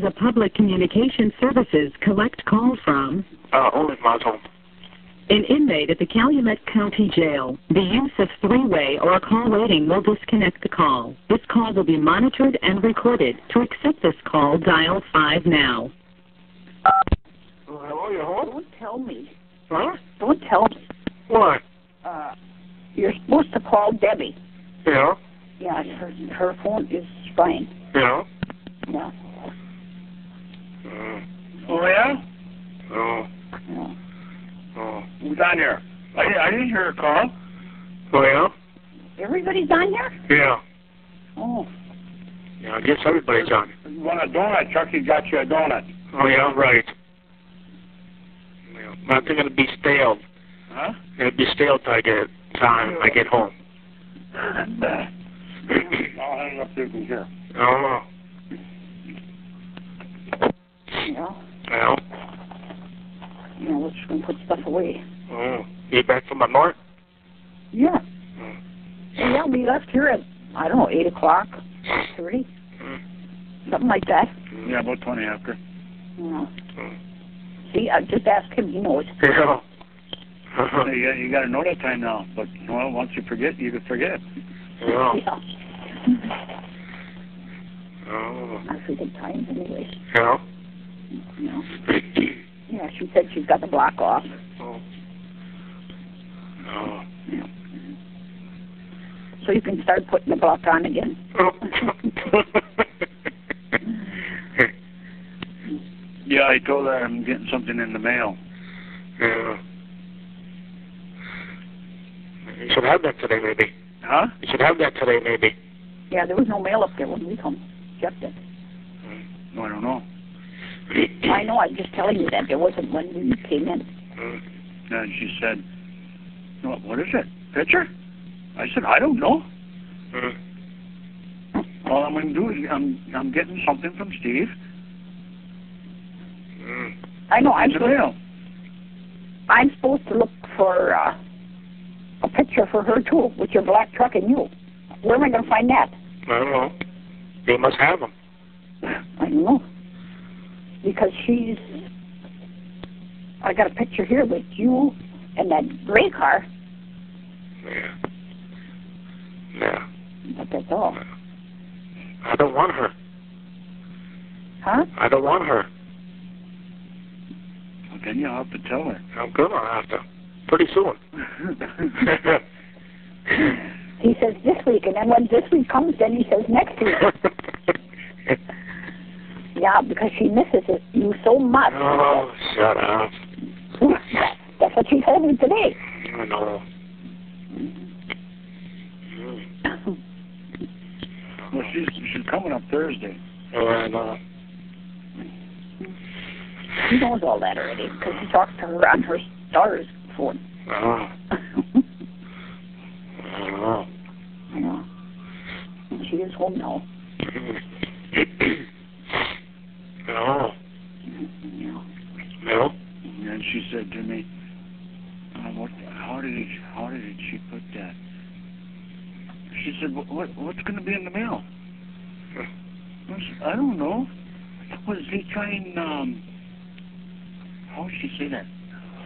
This is a public communication services collect call from Uh, only Mazel. an inmate at the Calumet County Jail. The use of three-way or a call waiting will disconnect the call. This call will be monitored and recorded. To accept this call, dial 5 now. Hello, you home? Don't tell me. Huh? Don't tell me. What? Uh, you're supposed to call Debbie. Yeah, Yeah, her her phone is fine. yeah. Yeah. Oh yeah? oh, yeah. oh. Who's on there? I, I didn't hear a call. Oh, yeah? Everybody's on here? Yeah. Oh. Yeah, I guess everybody's on. You want a donut? Chucky got you a donut. Oh, yeah, right. Yeah. I think it'll be stale. Huh? It'll be stale till I get time I get home. I'll hang up so you can hear. oh, Yeah. well. You know, we're just gonna put stuff away. Oh, you back from the north? Yeah. Mm. Yeah, we left here at I don't know, eight o'clock, thirty, Mm. something like that. Yeah, about 20 after. Yeah. Mm. See, I just asked him. He knows. Yeah. So you, you got to know that time now. But well, once you forget, you can forget. yeah. Yeah. Oh, I forget times anyway. yeah. You know. Yeah, she said she's got the block off. oh. Oh. Yeah. So you can start putting the block on again. Yeah, I told her I'm getting something in the mail. yeah. You should have that today, maybe. Huh? You should have that today, maybe. Yeah, there was no mail up there when we come. Jeff did. No, I don't know. I know. I'm just telling you that there wasn't one when we came in. Mm. And she said, what, what is it? Picture? I said, I don't know. Mm. All I'm going to do is I'm, I'm getting something from Steve Mm. I know. I'm supposed, mail. I'm supposed to look for uh, a picture for her too, with your black truck and you. Where am I going to find that? I don't know. They must have them. I don't know. Because she's. I got a picture here with you and that gray car, Yeah. Yeah. but that's all. I don't want her. Huh? I don't want her. Well, then you'll have to tell her. I'm gonna have to. Pretty soon. He says this week, and then when this week comes, then he says next week. Yeah, because she misses it you so much. oh, shut up. That's what she told me today. I know. Mm. well, she's, she's coming up Thursday. Oh, I know. She knows all that already because he talked to her on her daughter's phone. Oh, I know. yeah. And she is home now. no. No. And she said to me, uh, what, how did he, how did she put that? She said, what, what what's going to be in the mail? I, said, I don't know. Was he trying, um, how would she say that?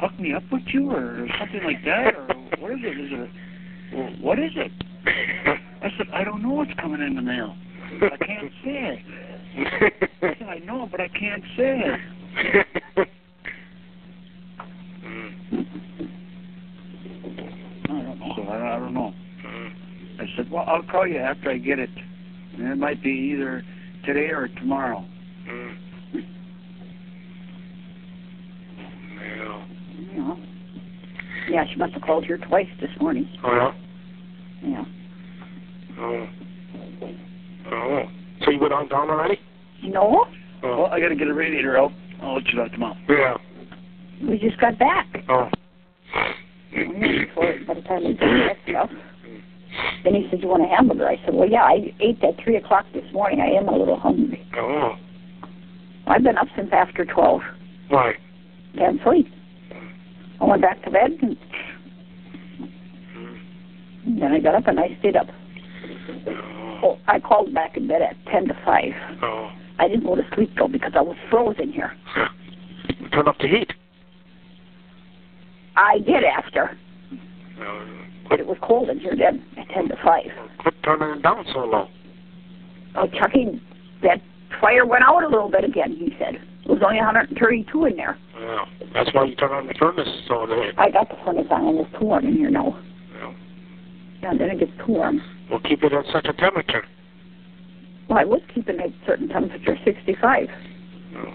Hook me up with you or something like that? Or what is it? Is it, what is it? I said, I don't know what's coming in the mail. I can't say it. I I know, but I can't say it. Mm. I don't know. So I, I don't know. Mm. I said, well, I'll call you after I get it. And it might be either today or tomorrow. Mm. Yeah. Yeah. Yeah, she must have called here twice this morning. Oh, yeah? Yeah. Oh. Oh. So you went on down already? No, Oh. Well, I got to get a radiator out. I'll let you know tomorrow. Yeah. we just got back. Oh. Yeah, before, by the time we did that stuff. Then he said, you want a hamburger? I said, well, yeah, I ate at 3 o'clock this morning. I am a little hungry. Oh. I've been up since after 12. Why? Can't sleep. I went back to bed, and Mm. then I got up and I stayed up. Oh, I called back in bed at 10 to 5. Oh. I didn't go to sleep though because I was frozen here. Yeah. Turn up the heat. I did after, Uh, but it was cold in here then at ten to five. quit turning it down so low. Oh, Chucky, that fire went out a little bit again. He said it was only 132 in there. Yeah. That's why you turn on the furnace so that I got the furnace on and it's too warm in here now. Yeah. Yeah, then it gets too warm. We'll keep it at such a temperature. Well, I was keeping it at a certain temperature, 65. Yeah.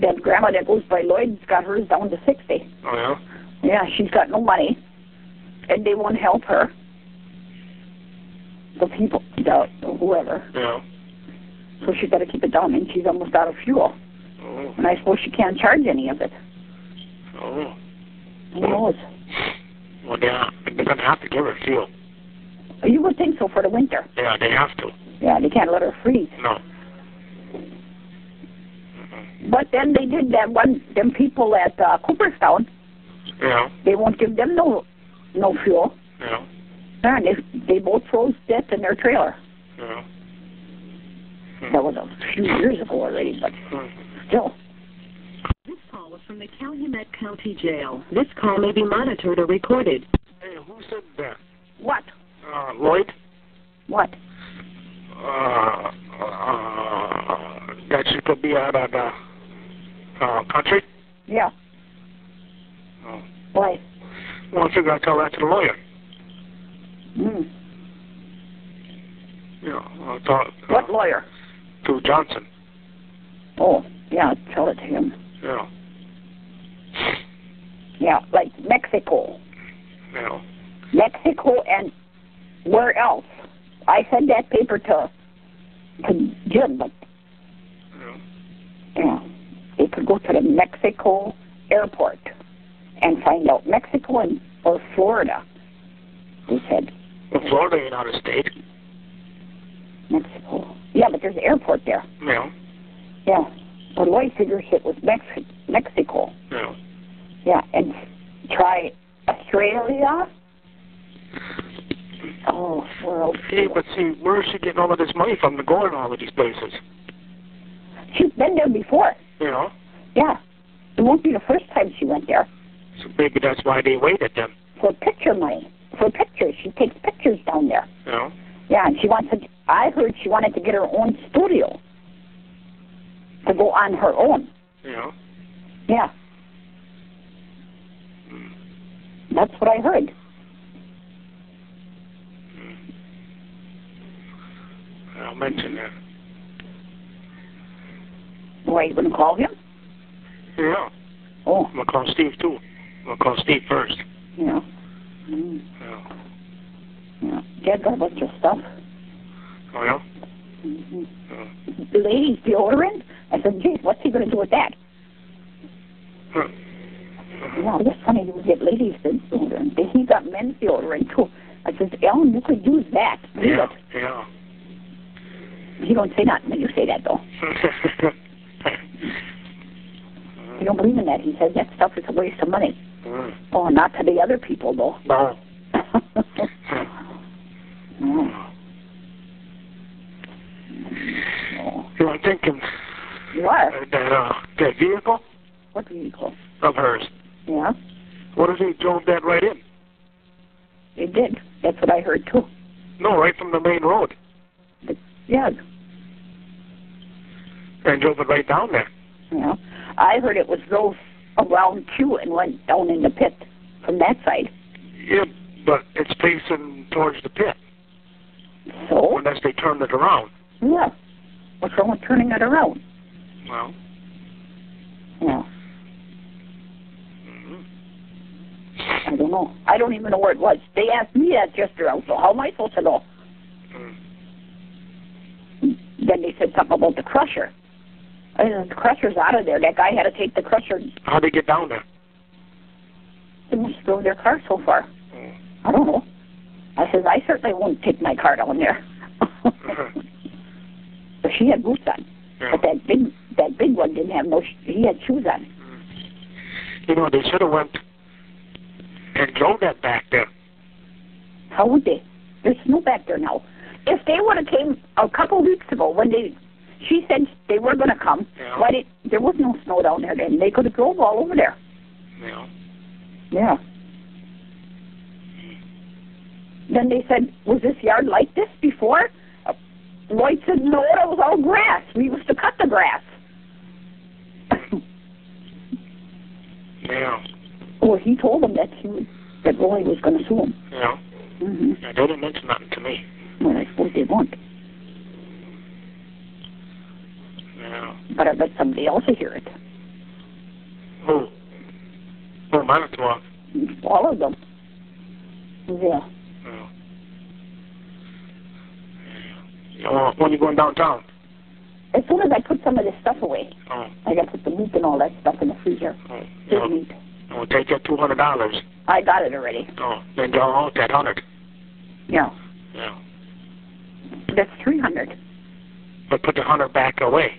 Then Grandma that goes by Lloyd's got hers down to 60. Oh yeah. Yeah, she's got no money, and they won't help her. The people, the whoever. Yeah. So she's got to keep it down, and she's almost out of fuel. Oh. And I suppose she can't charge any of it. Oh. Who knows? Well, yeah. They're gonna have to give her fuel. You would think so for the winter. Yeah, they have to. Yeah, they can't let her freeze. No. But then they did that one. Them people at uh, Cooperstown, Yeah. they won't give them no no fuel. Yeah. And they they both froze death in their trailer. Yeah. That was a few years ago already, but still. This call is from the Calumet County Jail. This call may be monitored or recorded. Hey, who said that? What? Uh, Lloyd? What? Uh, uh, that she could be out of the uh, country? Yeah. Oh. Why? Well, I figure I'd tell that to the lawyer. Mm. Yeah, I thought. Uh, What lawyer? To Johnson. Oh, yeah. Tell it to him. Yeah. Yeah, like Mexico, Yeah. Mexico, and where else? I sent that paper to to Jim, but Yeah. yeah, they could go to the Mexico airport and find out Mexico and or Florida. He said Well, Florida ain't out of state. Mexico. Yeah, but there's an airport there. Yeah. Yeah, but Lloyd figures it was Mex- Mexico. Yeah. Yeah, and try Australia. Oh, world. Hey, but see, where is she getting all of this money from to go in all of these places? She's been there before. You know? Yeah. It won't be the first time she went there. So maybe that's why they waited then. For picture money. For pictures. She takes pictures down there. You know? Yeah, and she wants to, I heard she wanted to get her own studio. To go on her own. You know? Yeah. Mm. That's what I heard. I'll mention that. Why, you going to call him? Yeah. Oh, I'm gonna call Steve too. I'm gonna call Steve first. yeah. Mm, Yeah. yeah. Dad got a bunch of stuff. Oh yeah? hmm Yeah. The ladies deodorant? I said, geez, what's he going to do with that? Huh. Yeah, that's funny. You get ladies deodorant. He got men's deodorant too. I said, Ellen, you could use that. Use Yeah. it. Yeah. He don't say nothing when you say that, though. He don't believe in that. He says that stuff is a waste of money. Mm. Oh, not to the other people, though. No. You know, I'm thinking You are? uh, that uh, that vehicle What vehicle? of hers. Yeah, What if he drove that right in? it did. That's what I heard, too. No, right from the main road, Yeah, and drove it right down there. yeah. I heard it was drove around Q and went down in the pit from that side. Yeah, but it's facing towards the pit So? unless they turned it around. Yeah. What's wrong with turning it around? Well. Yeah. mhm. I don't know. I don't even know where it was. They asked me that yesterday, so how am I supposed to know? Mm. Then they said something about the crusher. I the crusher's out of there. That guy had to take the crusher. How'd they get down there? They must drove their car so far. Mm. I don't know. I says, I certainly won't take my car down there. Mm-hmm. but she had boots on. Yeah. But that big, that big one didn't have no, sh- he had shoes on. Mm. You know, they should have went and drove that back there. How would they? There's snow back there now. If they would have came a couple weeks ago when they She said they were going to come. Yeah. Why did there was no snow down there then? They could have drove all over there. Yeah. Yeah. Then they said, was this yard like this before? Uh, Lloyd said, no, it was all grass. We used to cut the grass. Yeah. well, he told them that he would, that Roy was going to sue him. Yeah. hmm Yeah, they didn't mention nothing to me. Well, I suppose they won't. Yeah. But I bet somebody else will hear it. Who? Oh, Manitowoc. All of them. Yeah. Yeah. Yeah. Well, As soon as I put some of this stuff away, Oh. I got to put the meat and all that stuff in the freezer. Oh. Big Yeah. Oh. meat. I'll take that two hundred dollars. I got it already. Oh, then draw out that hundred. Yeah. Yeah. That's three hundred. But put the hundred back away.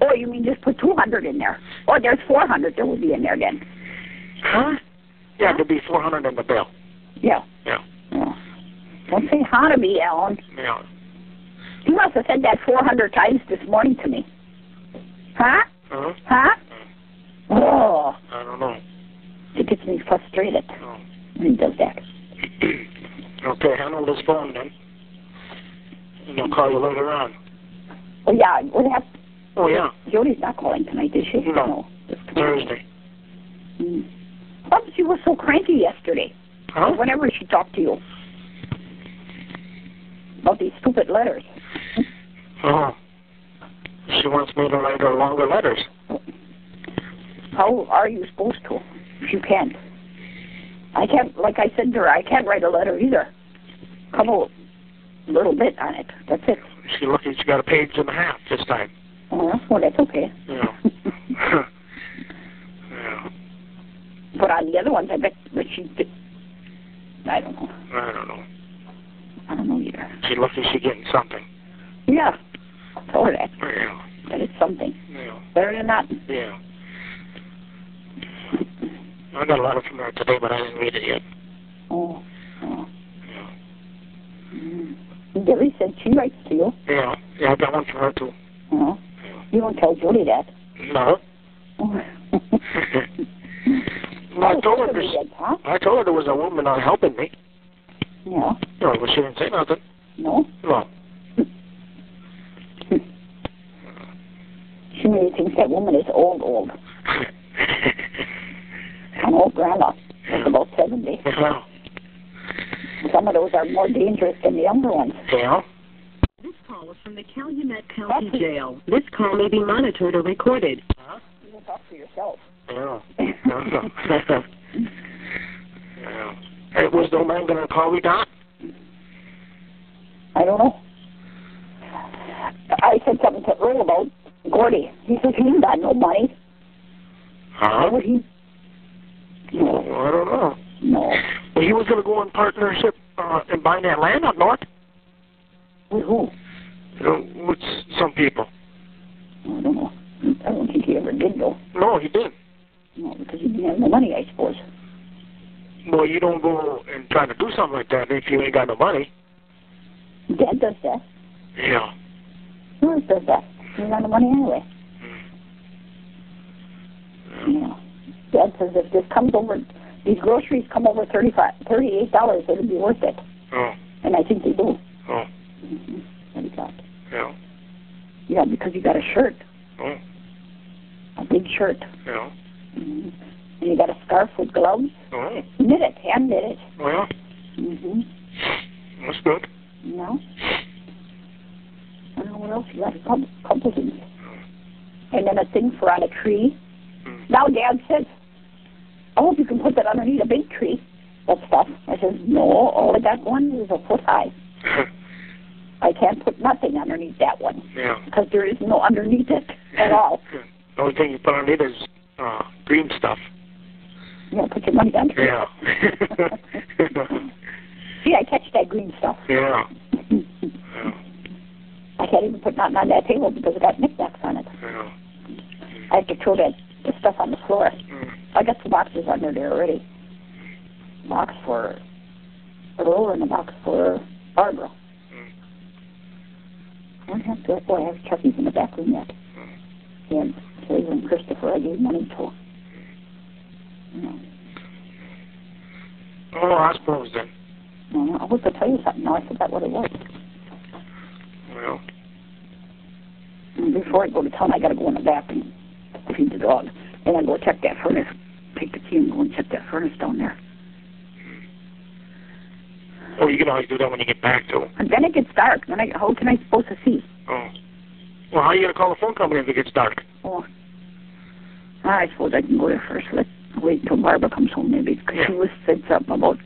Oh, you mean just put two hundred in there? Oh, there's four hundred that will be in there then. Huh? Yeah, there'll be four hundred in the bill. Yeah. Yeah. Don't say how to me, Alan. Yeah. You must have said that four hundred times this morning to me. Huh? Huh? Huh? Oh, I don't know. it gets me frustrated Oh. when he does that. okay, handle this phone then. And I'll call you later on. Oh yeah, what happened? Oh yeah, Jody's not calling tonight, is she? No. tomorrow. Thursday. Mm. Oh, but she was so cranky yesterday. Huh? Whenever she talked to you about these stupid letters. Oh. She wants me to write her longer letters. How are you supposed to if you can't? I can't, like I said to her, I can't write a letter either. Couple little bit on it. That's it. She lucky she got a page and a half this time. Oh, well, that's okay. Yeah. yeah. but on the other ones, I bet, but she did. I don't know. I don't know. I don't know either. She lucky she getting something. Yeah, tell her that. Yeah. That it's something. Yeah. Better than nothing. Yeah. I got a letter from her today, but I didn't read it yet. Oh. oh. Yeah. Mm. Debbie said she writes to you. Yeah. Yeah, I got one from her too. Oh. Yeah. You don't tell Jody that. No. Well, I told her this? I told her there was a woman uh, helping me. Yeah. No, but she didn't say nothing. No. No. She really thinks that woman is old, old. An old grandma. That's about 70. yeah. Some of those are more dangerous than the younger ones. Yeah. This call is from the Calumet County Jail. This call may be monitored or recorded. Huh? You can talk for yourself. Yeah. yeah. Hey, was the man gonna call me down? I don't know. I said something to Earl about Gordy. He says he ain't got no money. Why Huh? would he? No, I don't know. no. Well, he was gonna go in partnership uh, and buy that land up north. With who? You know, with some people. I don't know. I don't think he ever did though. No, he didn't. No, because he didn't have no money, I suppose. Well, you don't go and try to do something like that if you ain't got no money. Dad does that. Yeah. Who else does that? Ain't got no money anyway. Yeah. Yeah. Dad says if this comes over, these groceries come over thirty-five, thirty-eight dollars, it'll be worth it. Oh. And I think they do. Oh. Mm-hmm. What he thought. Yeah. Yeah, because you got a shirt, Oh. a big shirt. Yeah. Mm-hmm. And you got a scarf with gloves. Oh. Knit it, hand knit it. Well, Mm-hmm. that's good. No. I don't know what else you got. Couple, couple things. And then a thing for on a tree. Mm. Now Dad says, I hope you can put that underneath a big tree. That stuff. I says, no, all of that one is a foot high. I can't put nothing underneath that one yeah. because there is no underneath it at all. The only thing you put underneath is uh, green stuff. You know, put your money under Yeah. See, I catch that green stuff. yeah. Yeah. I can't even put nothing on that table because it got knickknacks on it. Yeah. I have to throw that the stuff on the floor. Mm. I got some boxes under there already. Box for Earl and a box for Barbara. I have to. Boy, I have Chucky's in the back room yet. And Terry and Christopher, I gave money to. Oh, I suppose then. no, I was going to tell you something. Now I forgot what it was. Well, And before I go to town, I got to go in the bathroom, feed the dog. And I go check that furnace. Take the key and go and check that furnace down there. Hmm. oh, you can always do that when you get back too. And then it gets dark. Then I, how can I supposed to see? Oh. Well, how are you gonna call the phone company if it gets dark? Oh, I suppose I can go there first. Let's wait until Barbara comes home maybe, because she was said something about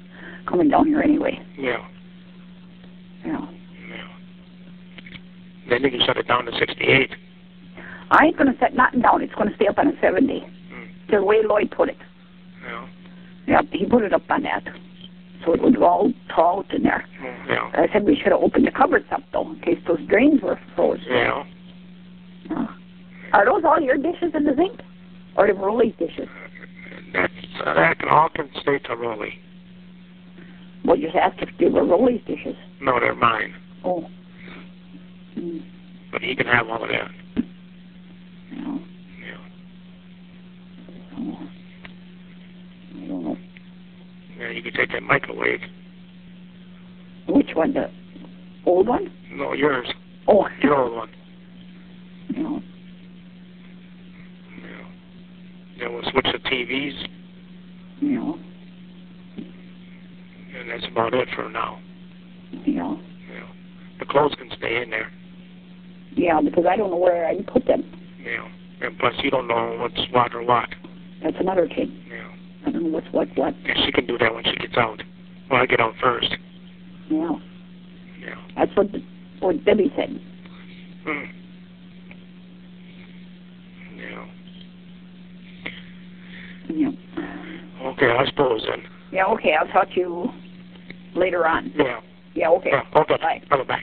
coming down here anyway. Yeah. Know, Yeah. Then you can shut it down to 68. I ain't gonna set nothing down. It's gonna stay up on a seventy. Mm. The way Lloyd put it. Yeah. Yep, he put it up on that, so it would all out in there. Mm, Yeah. I said we should have opened the cupboards up though, in case those drains were froze. Yeah. Uh, are those all your dishes in the zinc, or the Rolly's dishes? That's, uh, that can all can stay to Rolly. Well, just ask if they were Rolly's dishes. No, they're mine. Oh. Mm, But he can have all of that. you know, Yeah. oh. I don't know. Yeah, you can take that microwave. Which one? The old one? No, yours. Oh, Your old one. you know, Yeah. Then we'll switch the TVs, you know, and that's about it for now. you know. Yeah. The clothes can stay in there. Yeah, because I don't know where I'd put them. Yeah. And plus, you don't know what's what or what. That's another thing. Yeah. I don't know what's what what. And she can do that when she gets out. Well, I get out first. Yeah, Yeah. that's what the, what Debbie said. Mm. Yeah. Yeah. Okay, I suppose then. Yeah. Okay, I'll talk to you later on. Yeah. Yeah. Okay. Yeah. Okay. Bye. Bye. Bye.